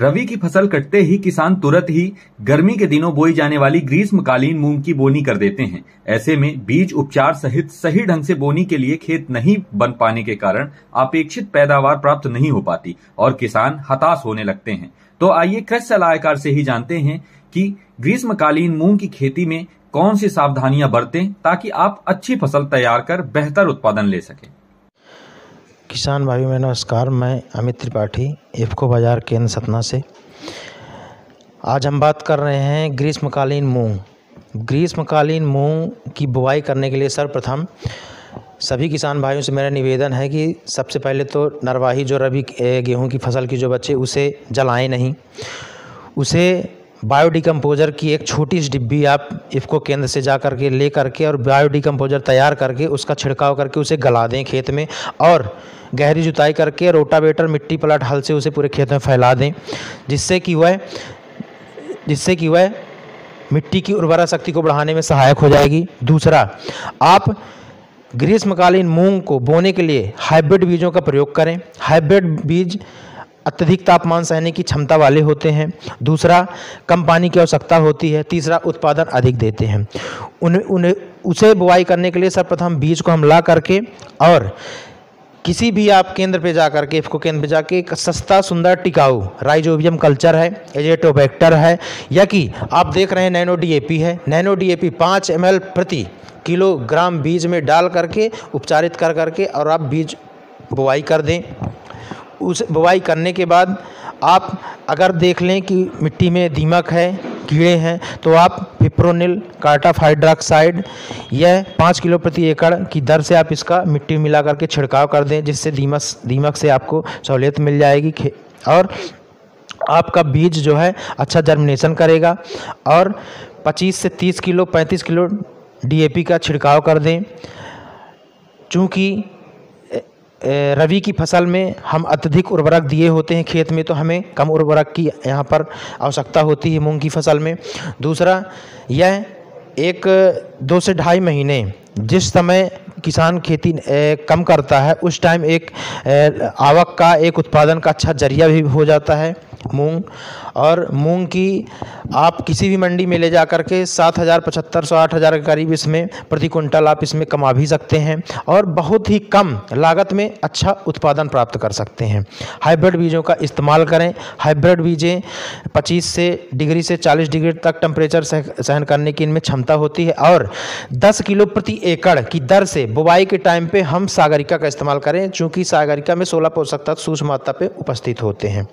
रवि की फ़सल कटते ही किसान तुरंत ही गर्मी के दिनों बोई जाने वाली ग्रीष्मकालीन मूंग की बोनी कर देते हैं। ऐसे में बीज उपचार सहित सही ढंग से बोनी के लिए खेत नहीं बन पाने के कारण अपेक्षित पैदावार प्राप्त नहीं हो पाती और किसान हताश होने लगते हैं। तो आइए कृषि सलाहकार से ही जानते हैं कि ग्रीष्मकालीन मूंग की खेती में कौन सी सावधानियाँ बरतें ताकि आप अच्छी फ़सल तैयार कर बेहतर उत्पादन ले सकें। किसान भाई में नमस्कार। मैं अमित त्रिपाठी इफ़को बाज़ार केंद्र सतना से। आज हम बात कर रहे हैं ग्रीष्मकालीन मूंग ग्रीष्मकालीन मूंग की बुआई करने के लिए सर्वप्रथम सभी किसान भाइयों से मेरा निवेदन है कि सबसे पहले तो नरवाही जो रबी गेहूँ की फ़सल की जो बच्चे उसे जलाएँ नहीं। उसे बायोडिकम्पोजर की एक छोटी सी डिब्बी आप इफ़को केंद्र से जा कर के ले करके और बायोडिकम्पोजर तैयार करके उसका छिड़काव करके उसे गला दें खेत में और गहरी जुताई करके रोटावेटर मिट्टी पलट हल से उसे पूरे खेत में फैला दें, जिससे कि वह, जिससे कि वह मिट्टी की उर्वरा शक्ति को बढ़ाने में सहायक हो जाएगी। दूसरा, आप ग्रीष्मकालीन मूंग को बोने के लिए हाइब्रिड बीजों का प्रयोग करें। हाइब्रिड बीज अत्यधिक तापमान सहने की क्षमता वाले होते हैं। दूसरा, कम पानी की आवश्यकता होती है। तीसरा, उत्पादन अधिक देते हैं। उन्हें उन्हें उसे बुआई करने के लिए सर्वप्रथम बीज को हम ला करके और किसी भी आप केंद्र पे जा करके इफको केंद्र पे जाके एक सस्ता, सुंदर टिकाऊ राइजोबियम कल्चर है, एजेटोबैक्टर है, या कि आप देख रहे हैं नैनो डीएपी है। नैनो डीएपी पाँच एम प्रति किलोग्राम बीज में डाल करके, उपचारित कर करके और आप बीज बुआई कर दें। उस बुआई करने के बाद आप अगर देख लें कि मिट्टी में दीमक है, कीड़े हैं तो आप पिप्रोनिल कार्टाफ हाइड्रोक्साइड यह पाँच किलो प्रति एकड़ की दर से आप इसका मिट्टी मिला करके छिड़काव कर दें, जिससे दीमक दीमक से आपको सहूलियत मिल जाएगी। और आपका बीज जो है अच्छा जर्मिनेशन करेगा और 25 से 30 किलो 35 किलो डीएपी का छिड़काव कर दें। चूँकि रवि की फ़सल में हम अत्यधिक उर्वरक दिए होते हैं खेत में तो हमें कम उर्वरक की यहाँ पर आवश्यकता होती है मूंग की फ़सल में। दूसरा, यह एक दो से ढाई महीने जिस समय किसान खेती कम करता है, उस टाइम एक आवक का, एक उत्पादन का अच्छा ज़रिया भी हो जाता है। मूंग और मूंग की आप किसी भी मंडी में ले जा कर के सात हज़ार पचहत्तर सौ आठ हज़ार के करीब इसमें प्रति कुंटल आप इसमें कमा भी सकते हैं और बहुत ही कम लागत में अच्छा उत्पादन प्राप्त कर सकते हैं। हाइब्रिड बीजों का इस्तेमाल करें। हाइब्रिड बीजें 25 से डिग्री से 40 डिग्री तक टेम्परेचर सहन करने की इनमें क्षमता होती है और 10 किलो प्रति एकड़ की दर से बुवाई के टाइम पे हम सागरिका का इस्तेमाल करें चूँकि सागरिका में सोलह पोषक तत्व, सूक्ष्म मात्रा पे उपस्थित होते हैं।